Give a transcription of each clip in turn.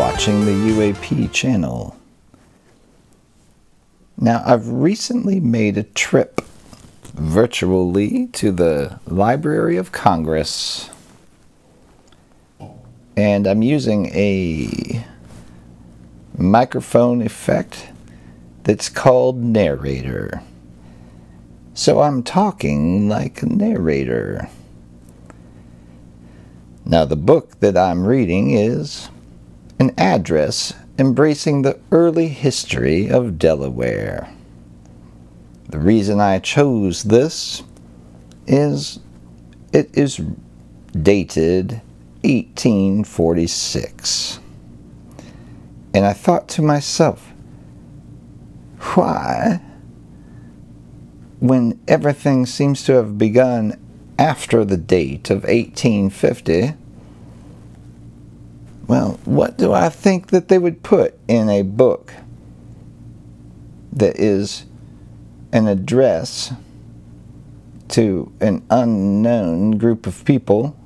watching the UAP channel. Now, I've recently made a trip virtually to the Library of Congress, and I'm using a microphone effect that's called narrator. So I'm talking like a narrator. Now, the book that I'm reading is an address embracing the early history of Delaware. The reason I chose this is it is dated 1846. And I thought to myself, why, when everything seems to have begun after the date of 1850, well, what do I think that they would put in a book that is an address to an unknown group of people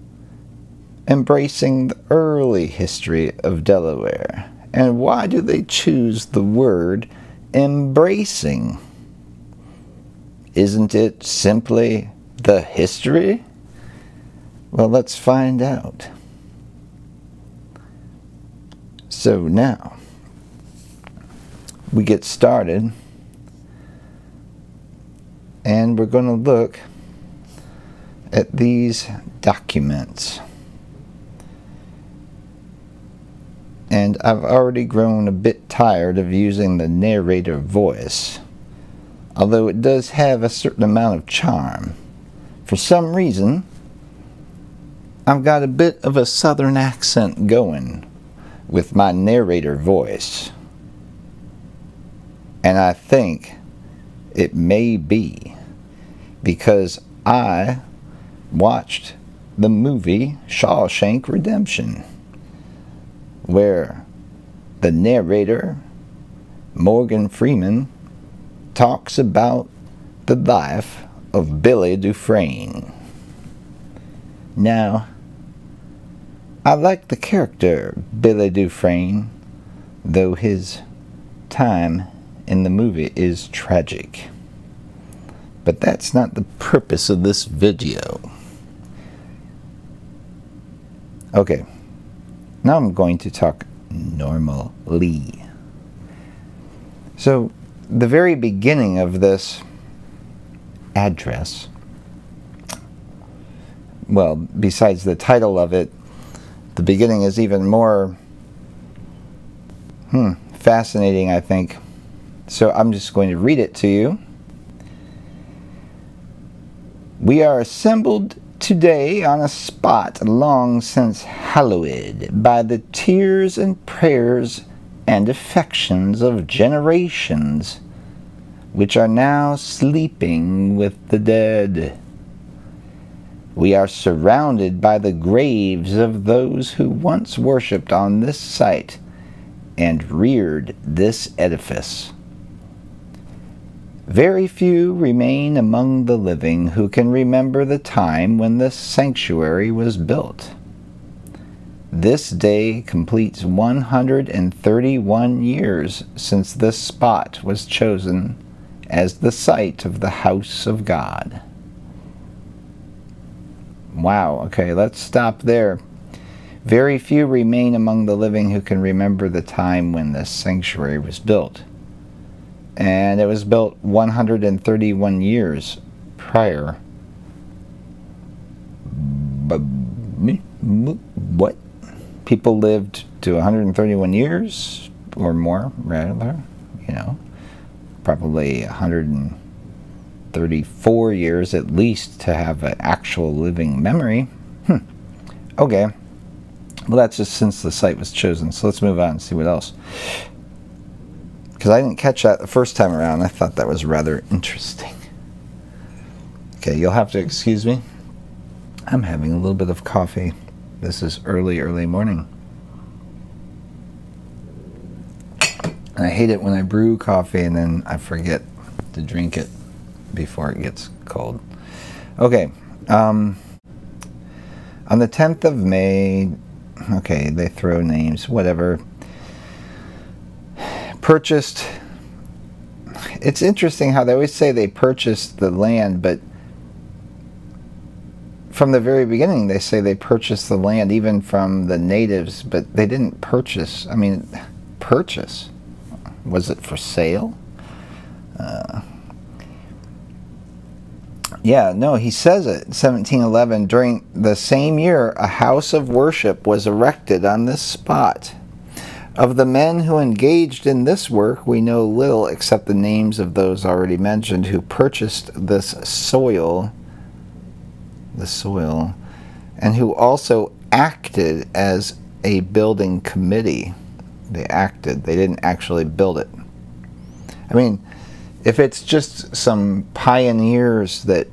embracing the early history of Delaware? And why do they choose the word embracing? Isn't it simply the history? Well, let's find out. So now, we get started, and we're going to look at these documents. And I've already grown a bit tired of using the narrator voice, although it does have a certain amount of charm. For some reason, I've got a bit of a southern accent going with my narrator voice. And I think it may be because I watched the movie Shawshank Redemption, where the narrator, Morgan Freeman, talks about the life of Billy Dufresne. Now, I like the character Billy Dufresne, though his time in the movie is tragic. But that's not the purpose of this video. Okay, now I'm going to talk normally. So, the very beginning of this address. Well, besides the title of it, the beginning is even more hmm, fascinating, I think. So I'm just going to read it to you. We are assembled today on a spot long since hallowed by the tears and prayers and affections of generations which are now sleeping with the dead. We are surrounded by the graves of those who once worshipped on this site and reared this edifice. Very few remain among the living who can remember the time when this sanctuary was built. This day completes 131 years since this spot was chosen as the site of the house of God. Wow, okay, let's stop there. Very few remain among the living who can remember the time when this sanctuary was built. And it was built 131 years prior. But what? People lived to 131 years or more, rather, you know probably 134 years at least to have an actual living memory. Hmm. Okay. Well, that's just since the site was chosen. So let's move on and see what else. Because I didn't catch that the first time around. I thought that was rather interesting. Okay, you'll have to excuse me. I'm having a little bit of coffee. This is early, early morning. And I hate it when I brew coffee and then I forget to drink it before it gets cold. Okay. Um, on the 10th of May, okay, they throw names, whatever. purchased. It's interesting how they always say they purchased the land, but from the very beginning they say they purchased the land even from the natives, but they didn't purchase. I mean, purchase. Was it for sale? Uh, yeah, no, he says it. 1711, during the same year, a house of worship was erected on this spot. Of the men who engaged in this work, we know little except the names of those already mentioned who purchased this soil, the soil, and who also acted as a building committee. They acted, they didn't actually build it. I mean, if it's just some pioneers that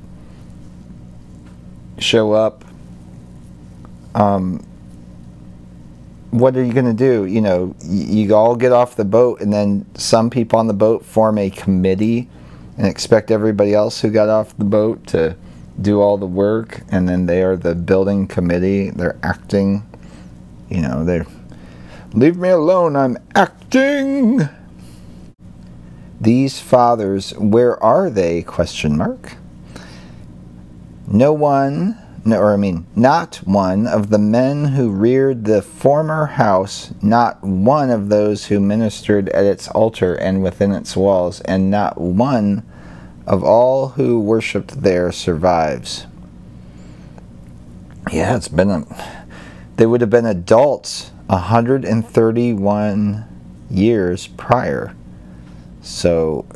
show up, um, what are you going to do? You know, you, all get off the boat, and then some people on the boat form a committee and expect everybody else who got off the boat to do all the work, and then they are the building committee. They're acting, you know, they're leave me alone, I'm acting. These fathers, where are they? Question mark. No one, no, or I mean, not one of the men who reared the former house, not one of those who ministered at its altar and within its walls, and not one of all who worshipped there survives. Yeah, it's been a. They would have been adults 131 years prior. So,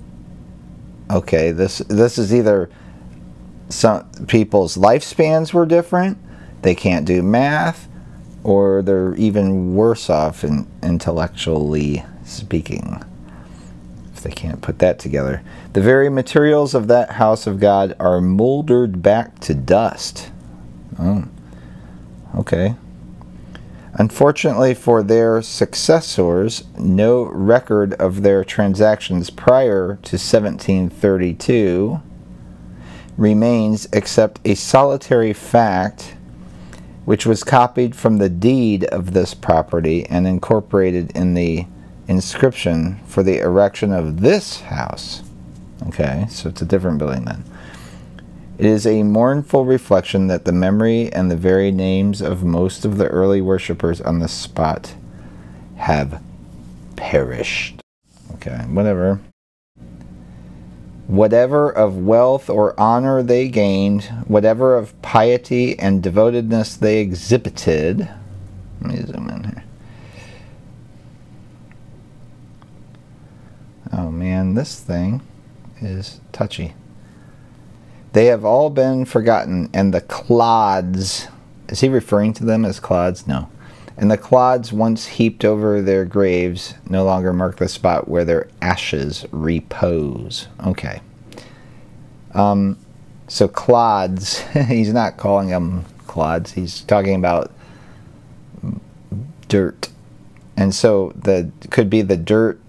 okay, this this is either some people's lifespans were different, they can't do math, or they're even worse off in intellectually speaking. If they can't put that together. The very materials of that house of God are moldered back to dust. Oh, okay. Unfortunately for their successors, no record of their transactions prior to 1732 remains except a solitary fact which was copied from the deed of this property and incorporated in the inscription for the erection of this house. Okay, so it's a different building then. It is a mournful reflection that the memory and the very names of most of the early worshippers on the spot have perished. Okay, whatever. Whatever of wealth or honor they gained, whatever of piety and devotedness they exhibited. Let me zoom in here. Oh man, this thing is touchy. They have all been forgotten, and the clods, is he referring to them as clods? No. And the clods once heaped over their graves no longer mark the spot where their ashes repose. Okay. Um, so clods, he's not calling them clods, he's talking about dirt. And so the could be the dirt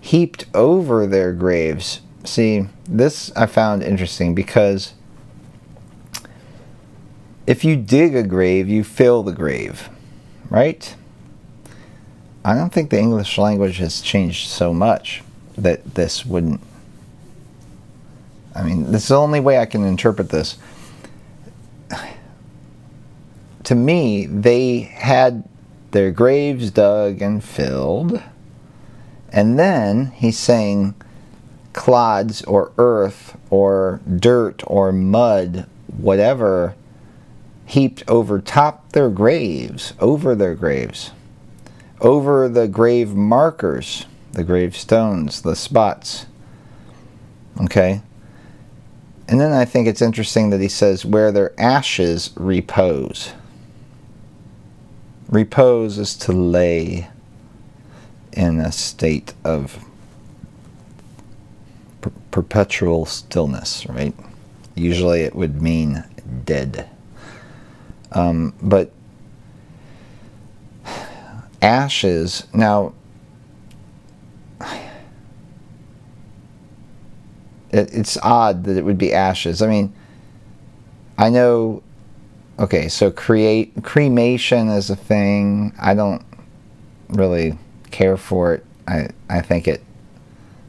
heaped over their graves See, this I found interesting because if you dig a grave, you fill the grave, right? I don't think the English language has changed so much that this wouldn't. I mean, this is the only way I can interpret this. To me, they had their graves dug and filled, and then he's saying clods or earth or dirt or mud, whatever, heaped over top their graves, over their graves, over the grave markers, the gravestones, the spots. Okay? And then I think it's interesting that he says, where their ashes repose. Repose is to lay in a state of per perpetual stillness, right? Usually it would mean dead. Um, but ashes, now, it, it's odd that it would be ashes. I mean, I know, okay, so create cremation is a thing. I don't really care for it. I, I think it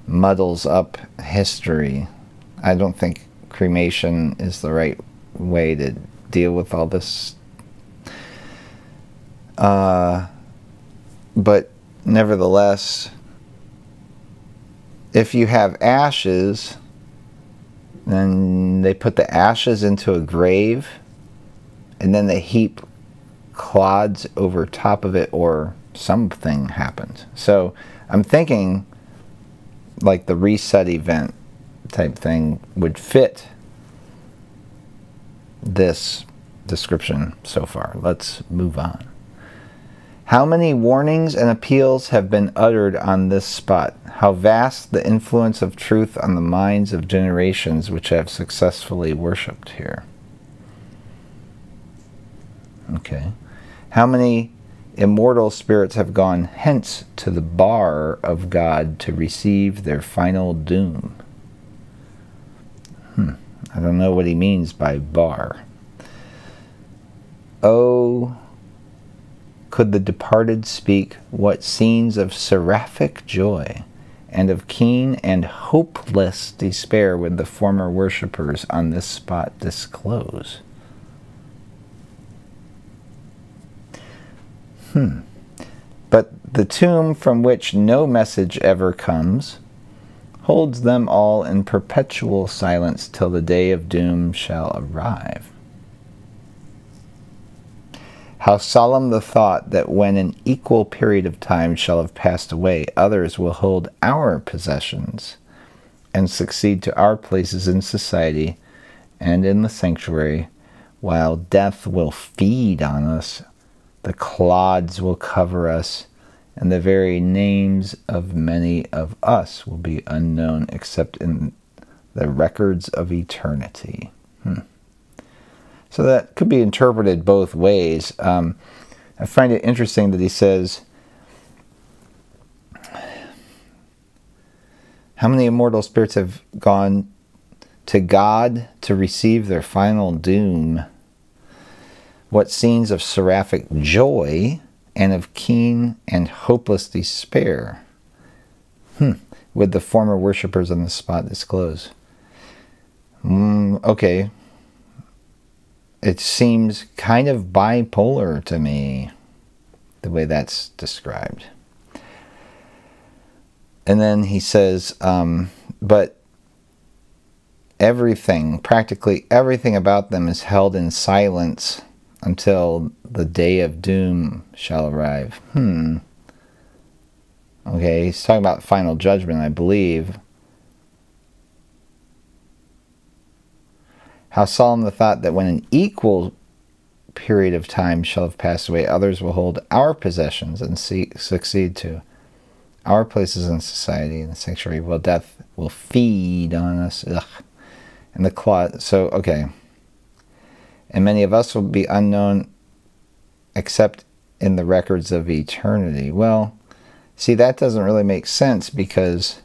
muddles up history. I don't think cremation is the right way to deal with all this. Uh, but nevertheless, if you have ashes, then they put the ashes into a grave and then they heap clods over top of it or something happened. So I'm thinking like the reset event type thing would fit this description so far. Let's move on. How many warnings and appeals have been uttered on this spot? How vast the influence of truth on the minds of generations which have successfully worshipped here. Okay. How many immortal spirits have gone hence to the bar of God to receive their final doom? Hmm. I don't know what he means by bar. Oh, could the departed speak what scenes of seraphic joy and of keen and hopeless despair would the former worshippers on this spot disclose? Hmm. But the tomb from which no message ever comes holds them all in perpetual silence till the day of doom shall arrive. How solemn the thought that when an equal period of time shall have passed away, others will hold our possessions and succeed to our places in society and in the sanctuary, while death will feed on us the clods will cover us, and the very names of many of us will be unknown except in the records of eternity. Hmm. So that could be interpreted both ways. Um, I find it interesting that he says, How many immortal spirits have gone to God to receive their final doom? what scenes of seraphic joy and of keen and hopeless despair hmm. would the former worshippers on the spot disclose? Mm, okay. It seems kind of bipolar to me, the way that's described. And then he says, um, but everything, practically everything about them is held in silence until the day of doom shall arrive. Hmm. Okay, he's talking about final judgment, I believe. How solemn the thought that when an equal period of time shall have passed away, others will hold our possessions and see, succeed to our places in society and the sanctuary, while death will feed on us. Ugh. And the clot. So, okay and many of us will be unknown except in the records of eternity. Well, see, that doesn't really make sense because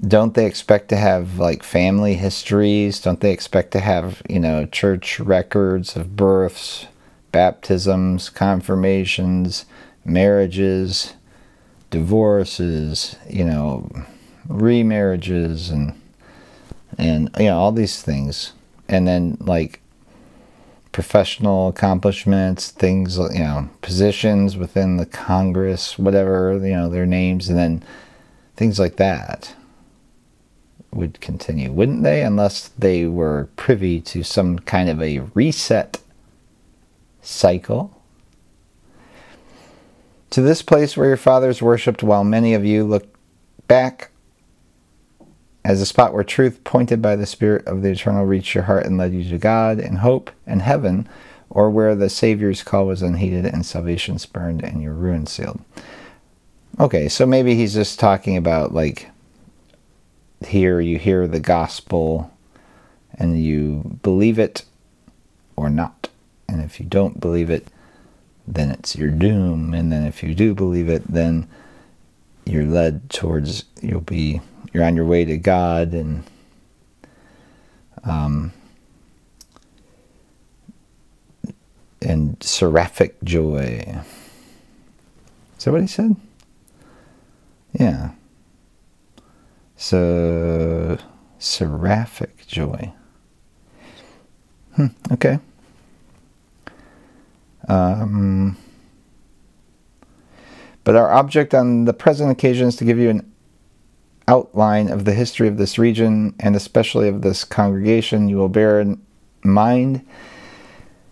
don't they expect to have like family histories? Don't they expect to have, you know, church records of births, baptisms, confirmations, marriages, divorces, you know, remarriages and and you know all these things and then like professional accomplishments, things, you know, positions within the Congress, whatever, you know, their names, and then things like that would continue, wouldn't they? Unless they were privy to some kind of a reset cycle. To this place where your fathers worshipped, while many of you look back as a spot where truth pointed by the Spirit of the Eternal reached your heart and led you to God and hope and heaven, or where the Savior's call was unheeded and salvation spurned and your ruin sealed. Okay, so maybe he's just talking about like here you hear the gospel and you believe it or not. And if you don't believe it, then it's your doom. And then if you do believe it, then you're led towards, you'll be you're on your way to God and um, and seraphic joy. Is that what he said? Yeah. So, seraphic joy. Hmm, okay. Um, but our object on the present occasion is to give you an outline of the history of this region and especially of this congregation. You will bear in mind,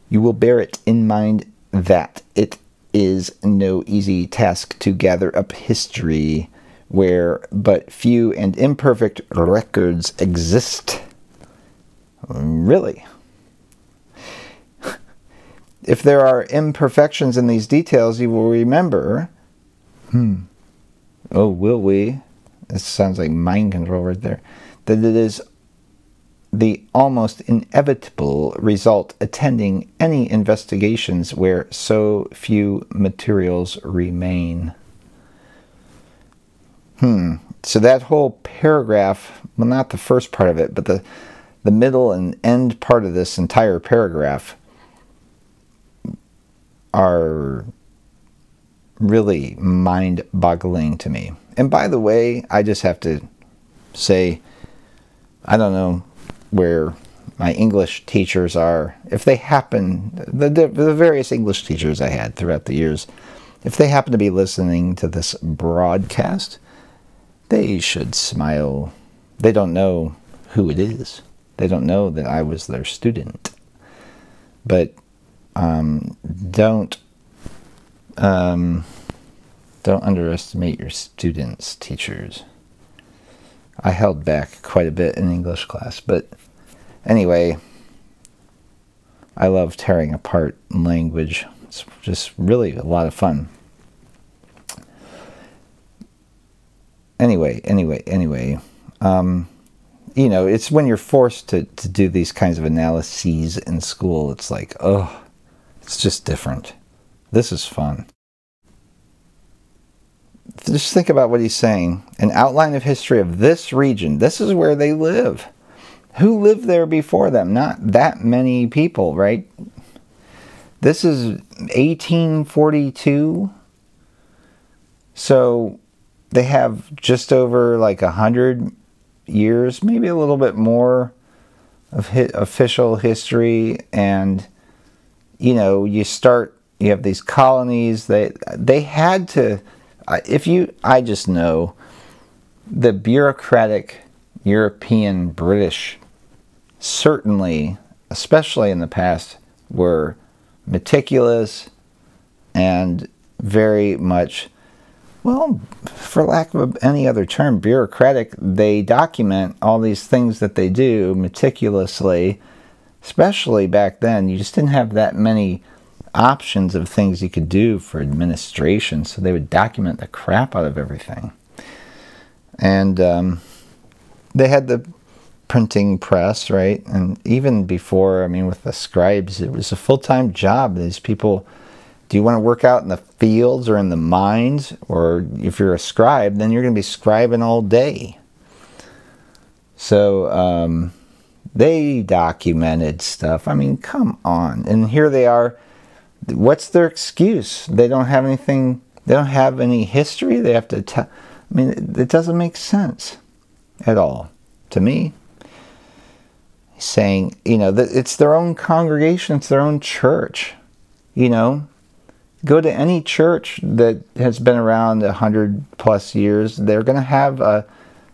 you will bear it in mind that it is no easy task to gather up history where but few and imperfect records exist. Really? If there are imperfections in these details, you will remember. Hmm. Oh, will we? This sounds like mind control right there. That it is the almost inevitable result attending any investigations where so few materials remain. Hmm. So that whole paragraph, well, not the first part of it, but the, the middle and end part of this entire paragraph are really mind boggling to me. And by the way, I just have to say, I don't know where my English teachers are. If they happen, the, the various English teachers I had throughout the years, if they happen to be listening to this broadcast, they should smile. They don't know who it is. They don't know that I was their student. But um, don't um, don't underestimate your students, teachers. I held back quite a bit in English class, but anyway, I love tearing apart language. It's just really a lot of fun. Anyway, anyway, anyway. Um, you know, it's when you're forced to, to do these kinds of analyses in school, it's like, oh, it's just different. This is fun. Just think about what he's saying. An outline of history of this region. This is where they live. Who lived there before them? Not that many people, right? This is 1842. So they have just over like a hundred years, maybe a little bit more of hi official history and you know, you start, you have these colonies. They they had to. If you, I just know, the bureaucratic European British certainly, especially in the past, were meticulous and very much well, for lack of any other term, bureaucratic, they document all these things that they do meticulously especially back then, you just didn't have that many options of things you could do for administration. So they would document the crap out of everything. And um, they had the printing press, right? And even before, I mean, with the scribes, it was a full time job. These people, do you want to work out in the fields or in the mines? Or if you're a scribe, then you're going to be scribing all day. So, um, they documented stuff. I mean, come on. And here they are. What's their excuse? They don't have anything, they don't have any history. They have to tell. I mean, it, doesn't make sense at all to me. Saying, you know, that it's their own congregation, it's their own church. You know, go to any church that has been around a hundred plus years, they're going to have a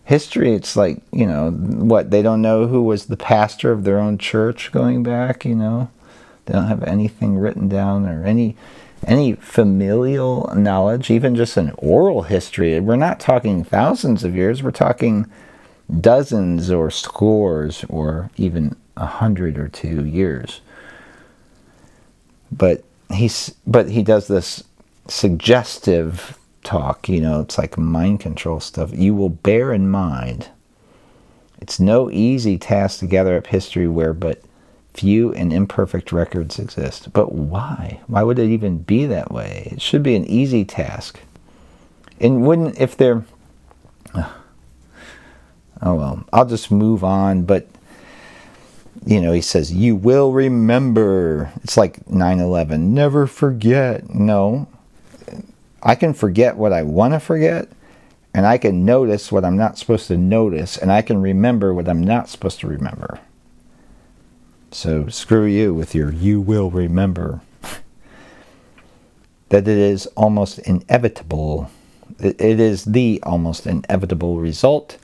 history it's like you know what they don't know who was the pastor of their own church going back you know they don't have anything written down or any any familial knowledge even just an oral history. We're not talking thousands of years. We're talking dozens or scores or even a hundred or two years. But he's but he does this suggestive talk, you know, it's like mind control stuff. You will bear in mind it's no easy task to gather up history where but few and imperfect records exist. But why? Why would it even be that way? It should be an easy task. And wouldn't, if they're, oh, oh well, I'll just move on. But, you know, he says, you will remember. It's like 9 11. Never forget. No, I can forget what I want to forget, and I can notice what I'm not supposed to notice, and I can remember what I'm not supposed to remember. So screw you with your you will remember. that it is almost inevitable. It is the almost inevitable result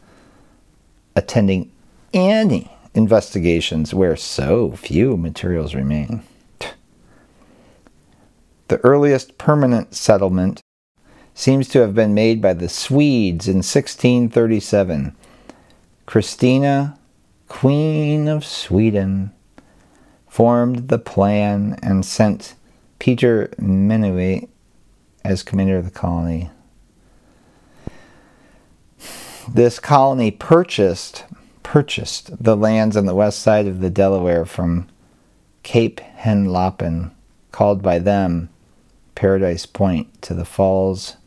attending any investigations where so few materials remain. The earliest permanent settlement seems to have been made by the Swedes in 1637. Christina, Queen of Sweden, formed the plan and sent Peter Minuit as commander of the colony. This colony purchased purchased the lands on the west side of the Delaware from Cape Henlopen, called by them Paradise Point, to the falls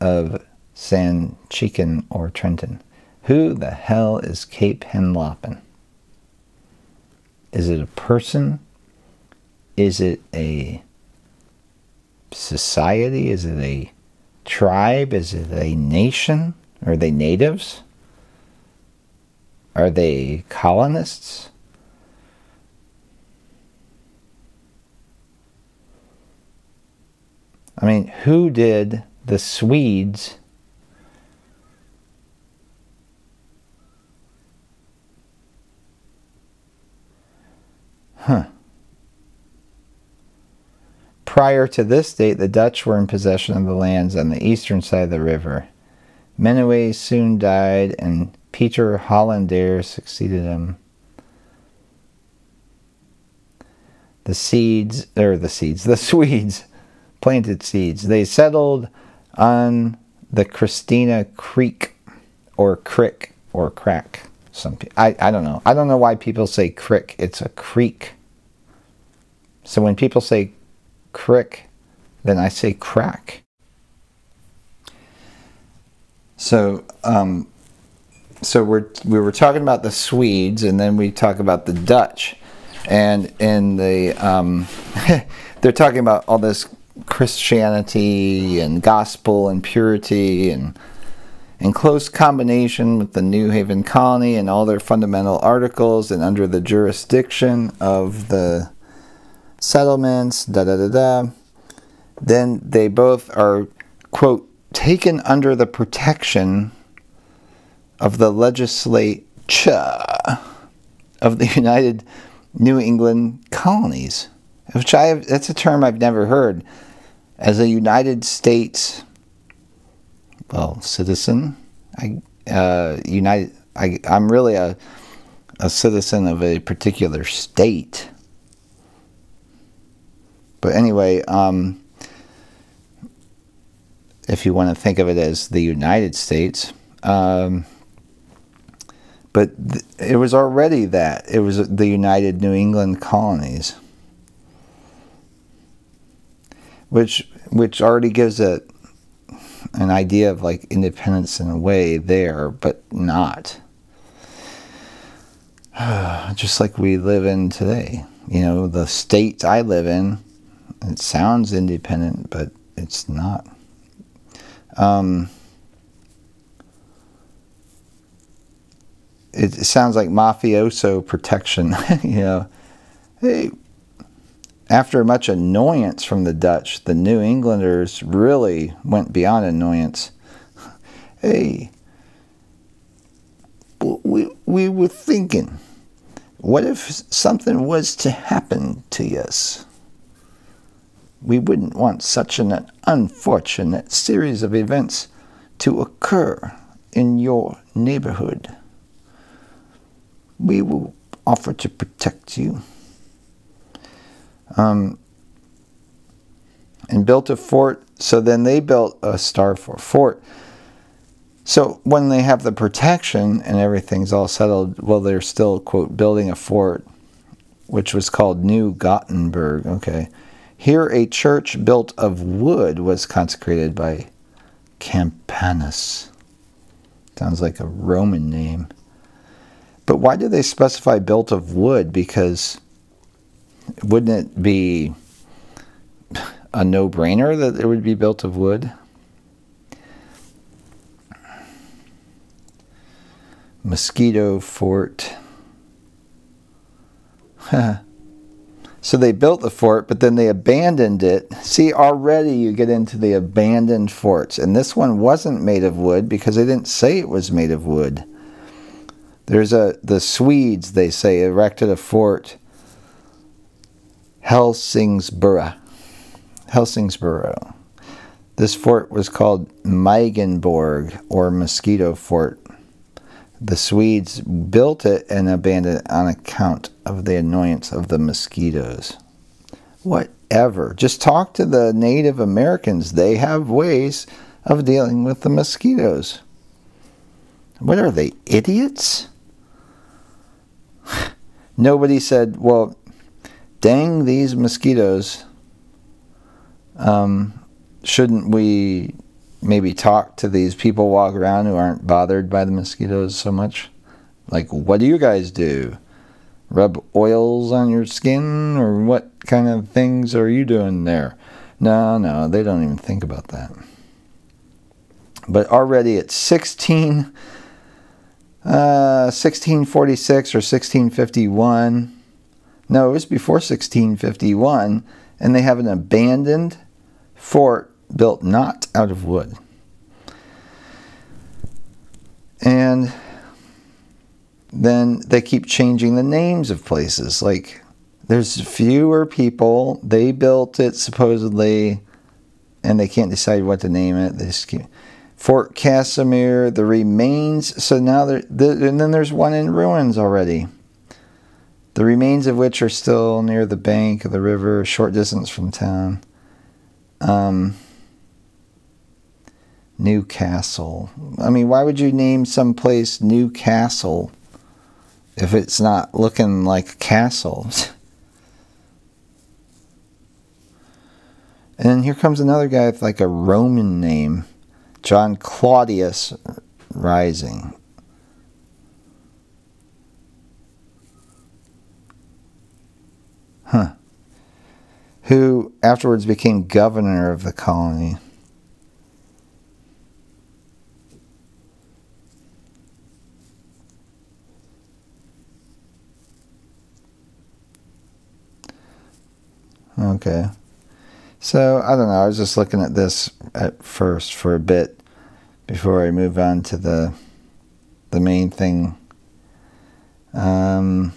of san Chicken or Trenton. Who the hell is Cape Henlopen? Is it a person? Is it a society? Is it a tribe? Is it a nation? Are they natives? Are they colonists? I mean, who did the Swedes Huh. Prior to this date, the Dutch were in possession of the lands on the eastern side of the river. Minuit soon died, and Peter Hollander succeeded him. The seeds, or the seeds, the Swedes planted seeds. They settled on the Christina Creek, or Crick, or Crack. Some I, I don't know. I don't know why people say crick. It's a creek. So when people say crick, then I say crack. So um, so we're we were talking about the Swedes, and then we talk about the Dutch, and in the um, they're talking about all this Christianity and gospel and purity and in close combination with the New Haven colony and all their fundamental articles and under the jurisdiction of the settlements, da da da da, then they both are, quote, taken under the protection of the legislature of the United New England colonies, which I have, that's a term I've never heard. As a United States well, citizen. I uh, United. I I'm really a a citizen of a particular state. But anyway, um, if you want to think of it as the United States, um, but it was already that. It was the United New England colonies, which which already gives it an idea of like independence in a way there, but not. Just like we live in today. You know, the state I live in, it sounds independent, but it's not. Um, it, it sounds like mafioso protection. you know, hey, after much annoyance from the Dutch, the New Englanders really went beyond annoyance. Hey, we, we were thinking, what if something was to happen to us? We wouldn't want such an unfortunate series of events to occur in your neighborhood. We will offer to protect you um, and built a fort. So then they built a star fort. So when they have the protection and everything's all settled, well, they're still, quote, building a fort, which was called New Gothenburg. Okay. Here a church built of wood was consecrated by Campanus. Sounds like a Roman name. But why do they specify built of wood? Because wouldn't it be a no-brainer that it would be built of wood? Mosquito fort. so they built the fort, but then they abandoned it. See, already you get into the abandoned forts. And this one wasn't made of wood because they didn't say it was made of wood. There's a, the Swedes, they say, erected a fort Helsingborg. This fort was called Myggenborg or Mosquito Fort. The Swedes built it and abandoned it on account of the annoyance of the mosquitoes. Whatever. Just talk to the Native Americans. They have ways of dealing with the mosquitoes. What are they, idiots? Nobody said, well, dang these mosquitoes. Um, shouldn't we maybe talk to these people walk around who aren't bothered by the mosquitoes so much? Like, what do you guys do? Rub oils on your skin, or what kind of things are you doing there? No, no, they don't even think about that. But already at 16, uh, 1646 or 1651, no, it was before 1651, and they have an abandoned fort built not out of wood. And then they keep changing the names of places. Like, there's fewer people. They built it supposedly, and they can't decide what to name it. They just keep. Fort Casimir, the remains. So now there, and then there's one in ruins already. The remains of which are still near the bank of the river, a short distance from town. Um, Newcastle. I mean, why would you name some place Newcastle if it's not looking like a castle? and then here comes another guy with like a Roman name, John Claudius Rising. Huh who afterwards became governor of the colony. Okay. So, I don't know. I was just looking at this at first for a bit before I move on to the the main thing. Um,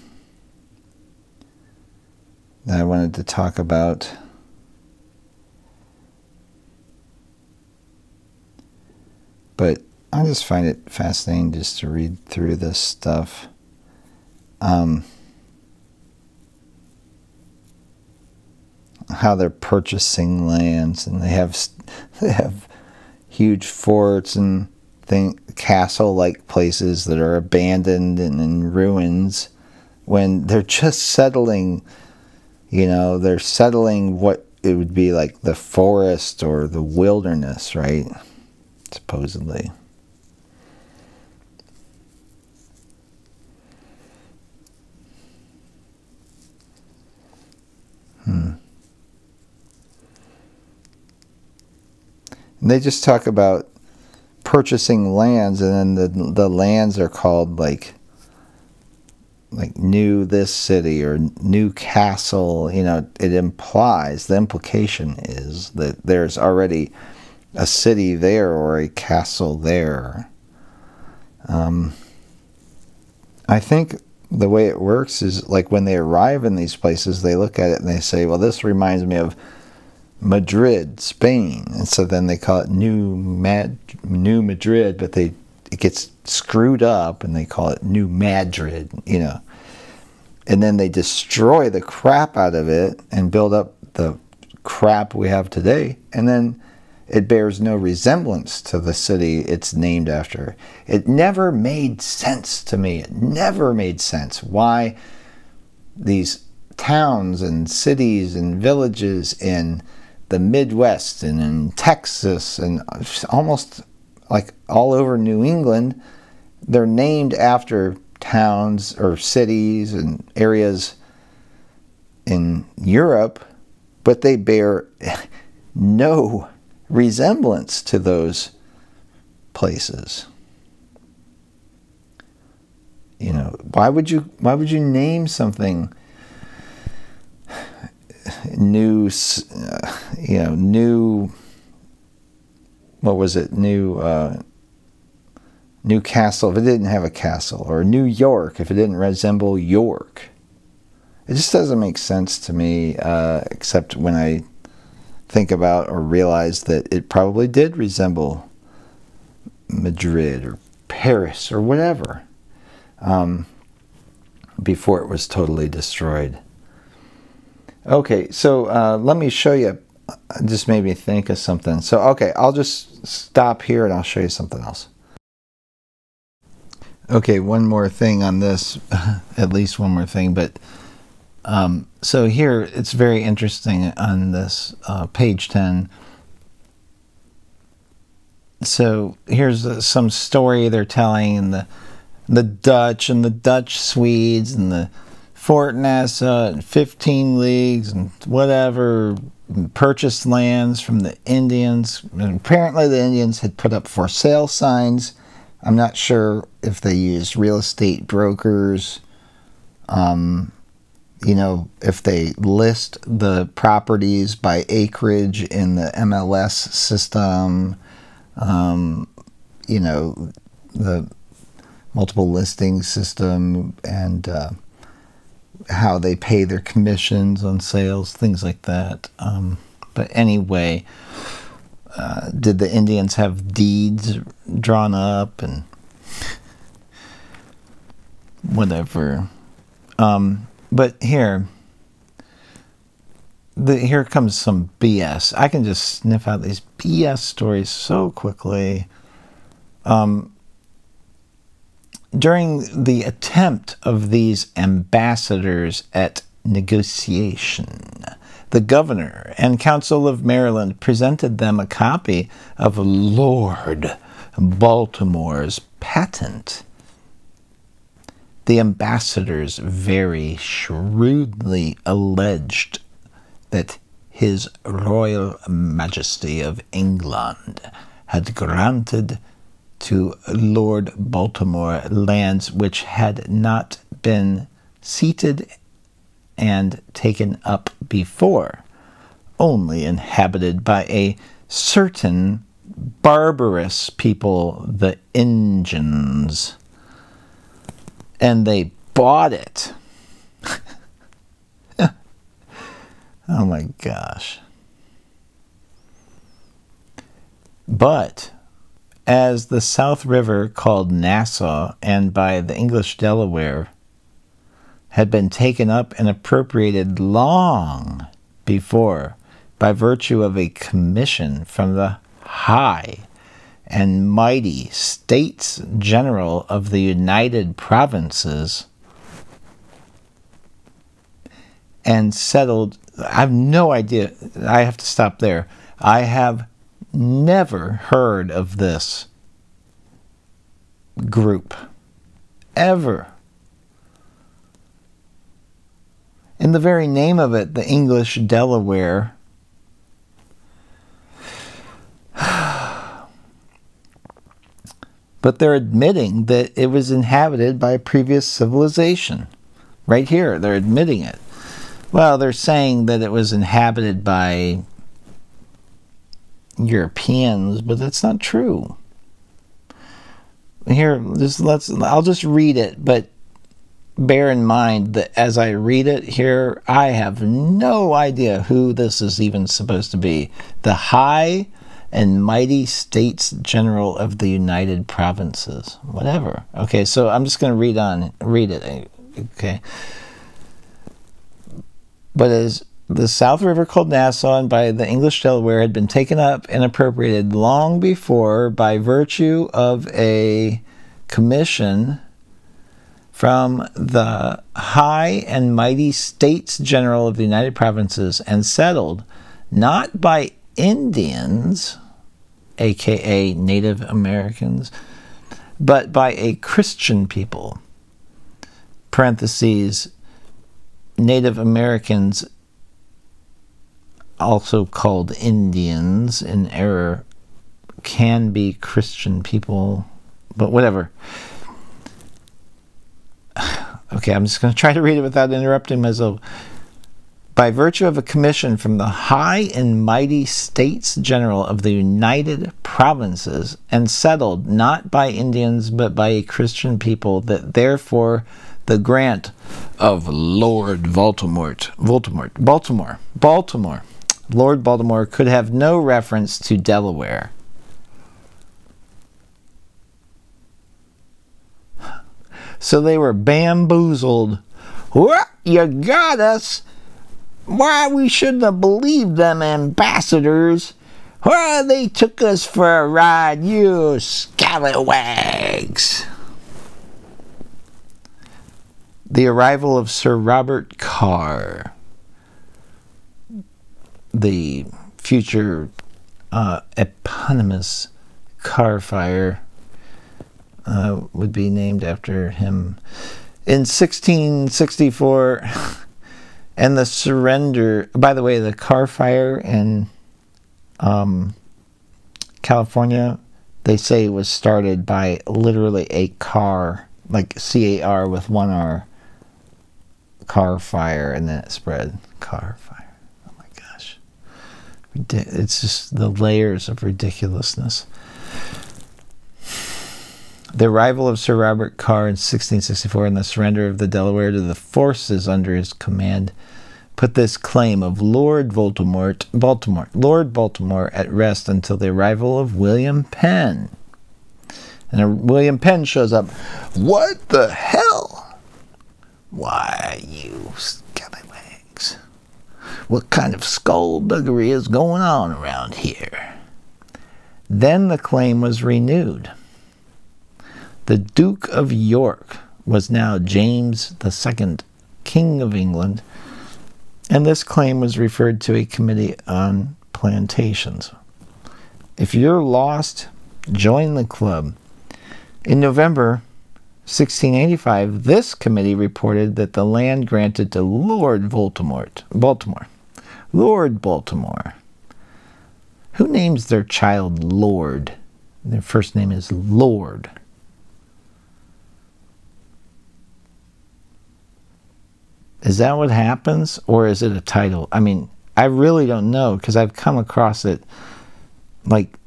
that I wanted to talk about. But I just find it fascinating just to read through this stuff. Um, how they're purchasing lands and they have they have huge forts and thing castle like places that are abandoned and in ruins when they're just settling you know, they're settling what it would be like the forest or the wilderness, right? Supposedly. Hmm. And they just talk about purchasing lands, and then the the lands are called like like new this city or new castle you know it implies the implication is that there's already a city there or a castle there. Um, i think the way it works is like when they arrive in these places they look at it and they say well this reminds me of madrid spain. And so then they call it new Mad new madrid but they it gets screwed up and they call it New Madrid, you know. And then they destroy the crap out of it and build up the crap we have today. And then it bears no resemblance to the city it's named after. It never made sense to me. It never made sense why these towns and cities and villages in the Midwest and in Texas and almost like all over New England, they're named after towns or cities and areas in Europe, but they bear no resemblance to those places. You know, why would you why would you name something new? Uh, you know, new. What was it? New. Uh, Newcastle if it didn't have a castle, or New York if it didn't resemble York. It just doesn't make sense to me, uh, except when I think about or realize that it probably did resemble Madrid or Paris or whatever um, before it was totally destroyed. Okay, so uh, let me show you. Just made me think of something. So, okay, I'll just stop here and I'll show you something else. Okay, one more thing on this, at least one more thing, but um, so here it's very interesting on this uh, page 10. So here's uh, some story they're telling in the the Dutch and the Dutch Swedes and the Fort Nassau and 15 leagues and whatever purchased lands from the Indians. And apparently the Indians had put up for sale signs I'm not sure if they used real estate brokers. Um, you know, if they list the properties by acreage in the MLS system, um, you know, the multiple listing system and uh, how they pay their commissions on sales, things like that. Um, but anyway, uh, did the Indians have deeds drawn up and whatever? Um, but here, the, here comes some BS. I can just sniff out these BS stories so quickly. Um, during the attempt of these ambassadors at negotiation, the governor and council of Maryland presented them a copy of Lord Baltimore's patent. The ambassadors very shrewdly alleged that His Royal Majesty of England had granted to Lord Baltimore lands which had not been seated and taken up before, only inhabited by a certain barbarous people, the Injuns. And they bought it. oh my gosh. But as the South River called Nassau and by the English Delaware had been taken up and appropriated long before by virtue of a commission from the high and mighty States General of the United Provinces and settled. I have no idea. I have to stop there. I have never heard of this group ever. in the very name of it, the English Delaware. but they're admitting that it was inhabited by a previous civilization. Right here, they're admitting it. Well, they're saying that it was inhabited by Europeans, but that's not true. Here, just let's I'll just read it, but bear in mind that as I read it here, I have no idea who this is even supposed to be. The High and Mighty States General of the United Provinces. Whatever. Okay, so I'm just going to read on, read it. Okay. But as the South River called Nassau and by the English Delaware had been taken up and appropriated long before by virtue of a commission from the high and mighty States General of the United Provinces and settled not by Indians, aka Native Americans, but by a Christian people. Parentheses, Native Americans, also called Indians in error, can be Christian people, but whatever Okay, I'm just going to try to read it without interrupting myself. By virtue of a commission from the high and mighty States General of the United Provinces, and settled not by Indians but by a Christian people, that therefore the grant of Lord Voldemort, Voldemort, Baltimore, Baltimore, Lord Baltimore could have no reference to Delaware. So they were bamboozled. What? You got us? Why, we shouldn't have believed them ambassadors. Why, they took us for a ride, you scallywags. The arrival of Sir Robert Carr, the future uh, eponymous car fire, uh, would be named after him. In 1664, and the surrender, by the way, the car fire in um, California, they say was started by literally a car, like C A R with one R, car fire, and then it spread. Car fire. It's just the layers of ridiculousness. The arrival of Sir Robert Carr in 1664 and the surrender of the Delaware to the forces under his command put this claim of Lord Voldemort, Baltimore, Lord Baltimore at rest until the arrival of William Penn. And William Penn shows up. What the hell? Why, you scallywags. What kind of skullduggery is going on around here? Then the claim was renewed. The Duke of York was now James II, King of England, and this claim was referred to a committee on plantations. If you're lost, join the club. In November 1685, this committee reported that the land granted to Lord Baltimore, Baltimore, Lord Baltimore, who names their child Lord? Their first name is Lord. Is that what happens? Or is it a title? I mean, I really don't know because I've come across it like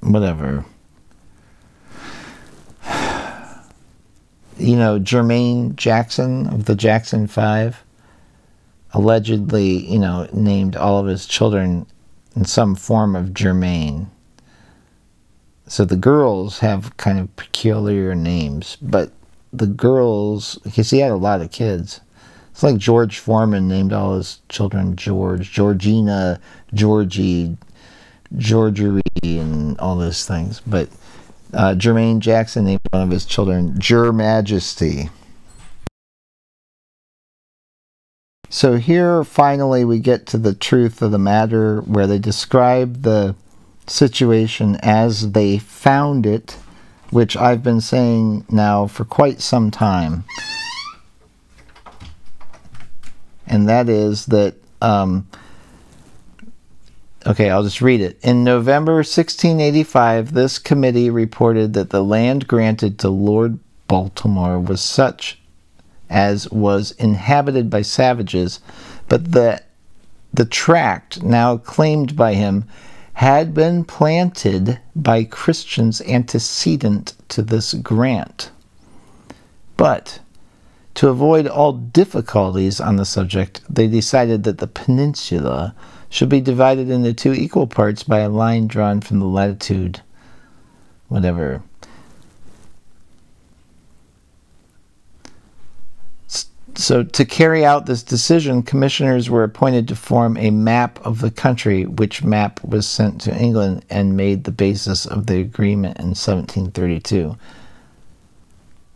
whatever. You know, Jermaine Jackson of the Jackson Five allegedly, you know, named all of his children in some form of Jermaine. So the girls have kind of peculiar names, but the girls, because he had a lot of kids. It's like George Foreman named all his children George, Georgina, Georgie, Georgery, and all those things. But uh, Jermaine Jackson named one of his children Jermajesty. So here, finally, we get to the truth of the matter where they describe the situation as they found it, which I've been saying now for quite some time. And that is that, um, okay, I'll just read it. In November 1685, this committee reported that the land granted to Lord Baltimore was such as was inhabited by savages, but that the tract now claimed by him had been planted by Christians antecedent to this grant. But to avoid all difficulties on the subject, they decided that the peninsula should be divided into two equal parts by a line drawn from the latitude, whatever, So, to carry out this decision, commissioners were appointed to form a map of the country, which map was sent to England and made the basis of the agreement in 1732.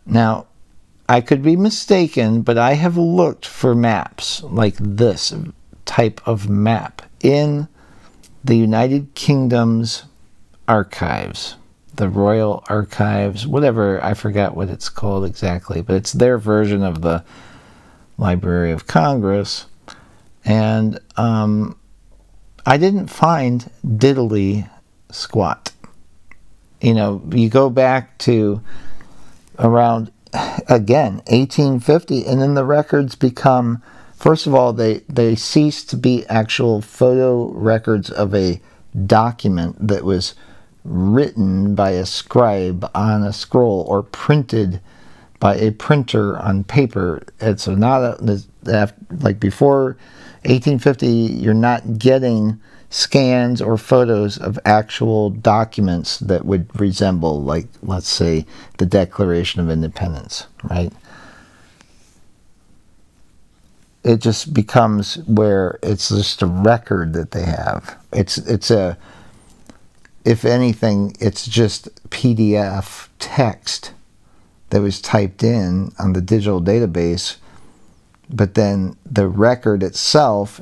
Now, I could be mistaken, but I have looked for maps like this type of map in the United Kingdom's archives, the Royal Archives, whatever, I forgot what it's called exactly, but it's their version of the Library of Congress, and um, I didn't find diddly squat. You know, you go back to around again 1850 and then the records become first of all they they cease to be actual photo records of a document that was written by a scribe on a scroll or printed by a printer on paper it's not a, like before 1850 you're not getting scans or photos of actual documents that would resemble, like, let's say, the Declaration of Independence, right? It just becomes where it's just a record that they have. It's it's a if anything, it's just PDF text that was typed in on the digital database, but then the record itself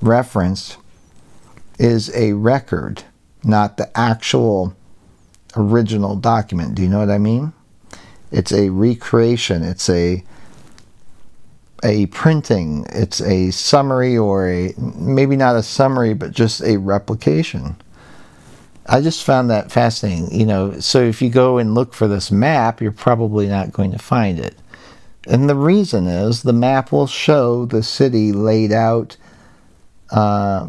referenced is a record, not the actual original document. Do you know what I mean? It's a recreation. It's a a printing. It's a summary or a maybe not a summary, but just a replication. I just found that fascinating. You know, so if you go and look for this map, you're probably not going to find it. And the reason is the map will show the city laid out uh,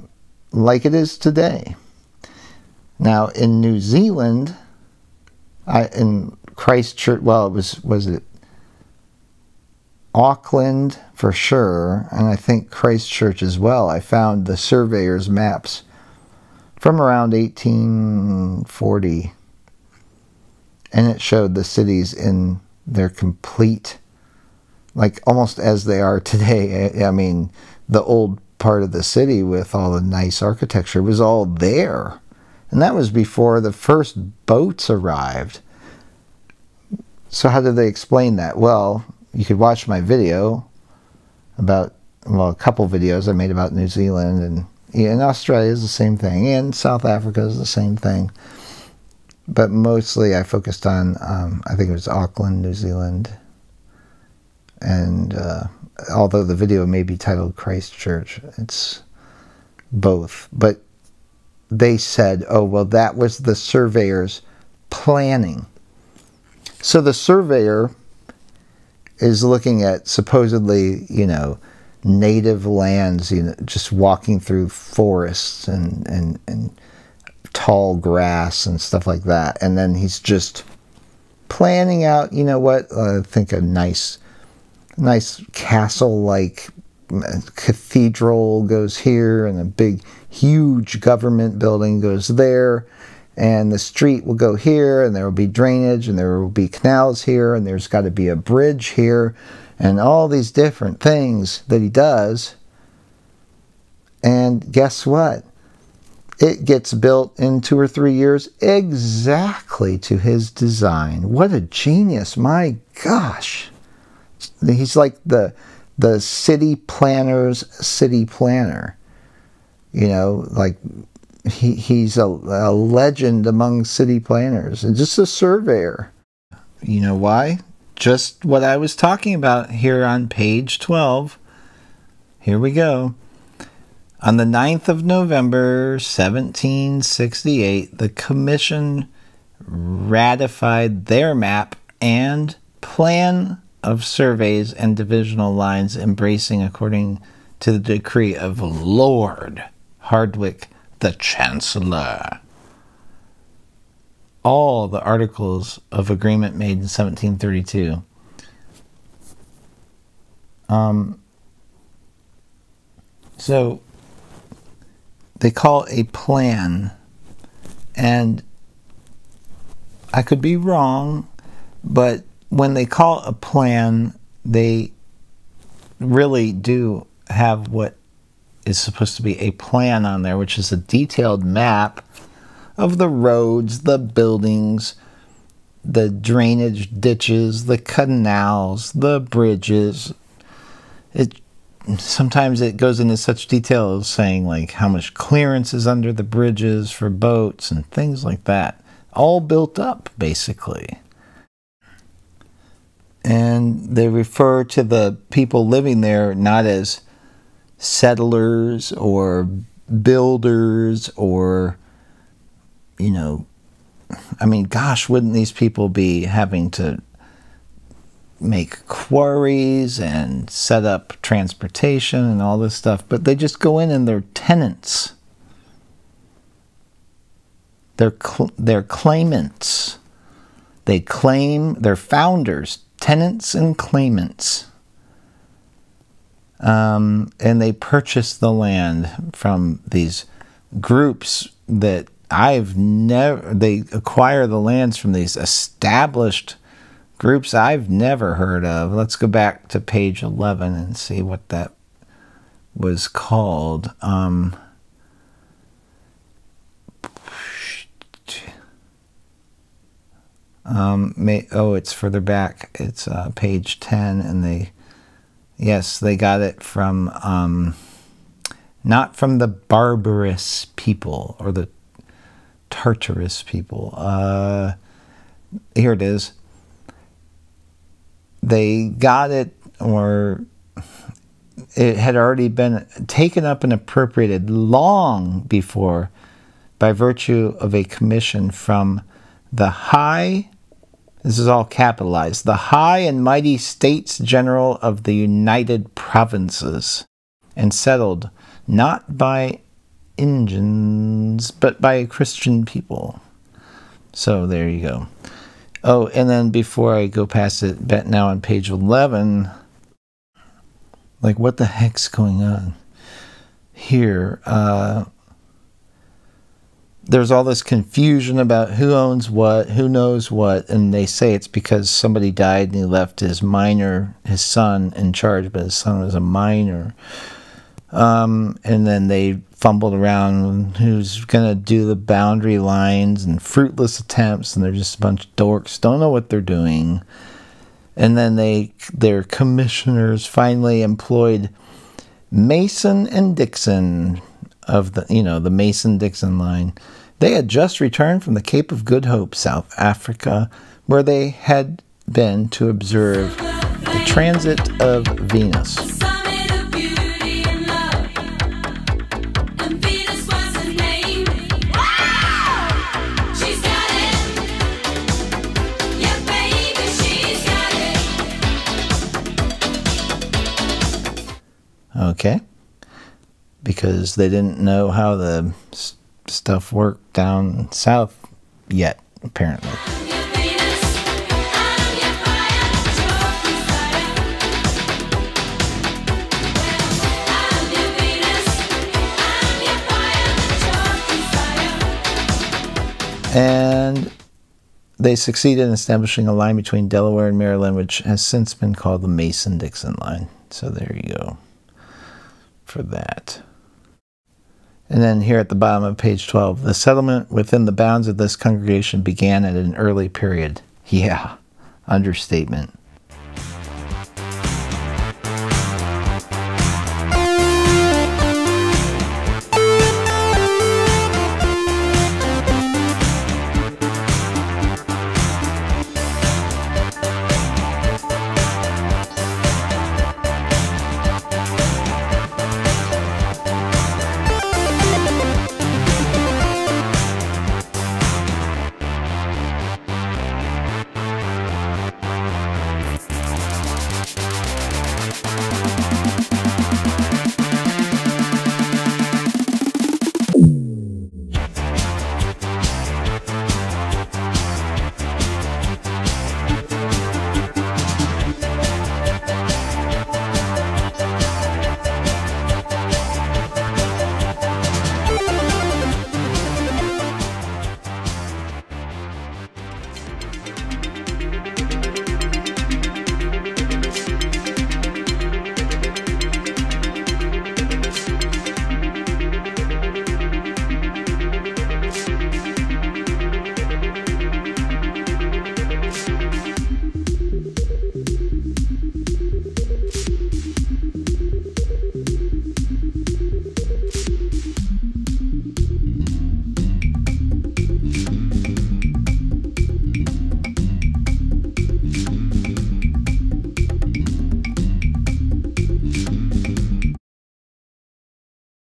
like it is today. Now in New Zealand, I, in Christchurch, well, it was was it Auckland for sure, and I think Christchurch as well. I found the surveyor's maps from around 1840, and it showed the cities in their complete, like almost as they are today. Eh, I mean, the old part of the city with all the nice architecture was all there. And that was before the first boats arrived. So how did they explain that? Well, you could watch my video about, well, a couple videos I made about New Zealand and in Australia is the same thing, and South Africa is the same thing. But mostly I focused on, um, I think it was Auckland, New Zealand, and uh, although the video may be titled Christchurch, it's both. But they said, oh, well, that was the surveyor's planning. So the surveyor is looking at supposedly, you know, native lands, you know, just walking through forests and, and, and tall grass and stuff like that. And then he's just planning out, you know what, uh, I think a nice nice castle like cathedral goes here and a big huge government building goes there and the street will go here and there will be drainage and there will be canals here and there's got to be a bridge here and all these different things that he does. And guess what? It gets built in two or three years exactly to his design. What a genius my gosh. He's like the the city planner's city planner. You know, like he he's a, a legend among city planners and just a surveyor. You know why? Just what I was talking about here on page 12. Here we go. On the 9th of November 1768, the Commission ratified their map and plan of surveys and divisional lines embracing according to the decree of Lord Hardwicke the Chancellor. All the articles of agreement made in 1732. Um, so they call a plan, and I could be wrong, but when they call a plan, they really do have what is supposed to be a plan on there, which is a detailed map of the roads, the buildings, the drainage ditches, the canals, the bridges. It sometimes it goes into such detail as saying like how much clearance is under the bridges for boats and things like that. All built up basically and they refer to the people living there not as settlers or builders or you know I mean, gosh, wouldn't these people be having to make quarries and set up transportation and all this stuff? But they just go in and they're tenants. They're, cl- they're claimants. They claim, they're founders, tenants and claimants. Um, and they purchase the land from these groups that I've never, they acquire the lands from these established groups I've never heard of. Let's go back to page 11 and see what that was called. Um, um, may, oh, it's further back. It's uh, page 10, and they, yes, they got it from, um, not from the barbarous people or the Tartarus people. Uh, here it is. They got it, or it had already been taken up and appropriated long before by virtue of a commission from the high, this is all capitalized, the high and mighty states general of the United Provinces, and settled not by Indians, but by Christian people. So there you go. Oh, and then before I go past it, bet now on page 11, like what the heck's going on here? Uh, there's all this confusion about who owns what, who knows what, and they say it's because somebody died and he left his minor, his son, in charge, but his son was a minor. Um, and then they fumbled around who's going to do the boundary lines and fruitless attempts, and they're just a bunch of dorks, don't know what they're doing. And then they, their commissioners finally employed Mason and Dixon of the, you know, the Mason Dixon line. They had just returned from the Cape of Good Hope, South Africa, where they had been to observe the transit of Venus. Okay. Because they didn't know how the stuff worked down south yet, apparently. And they succeeded in establishing a line between Delaware and Maryland, which has since been called the Mason Dixon line. So there you go for that. And then here at the bottom of page 12, the settlement within the bounds of this congregation began at an early period. Yeah, understatement.